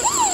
Woo!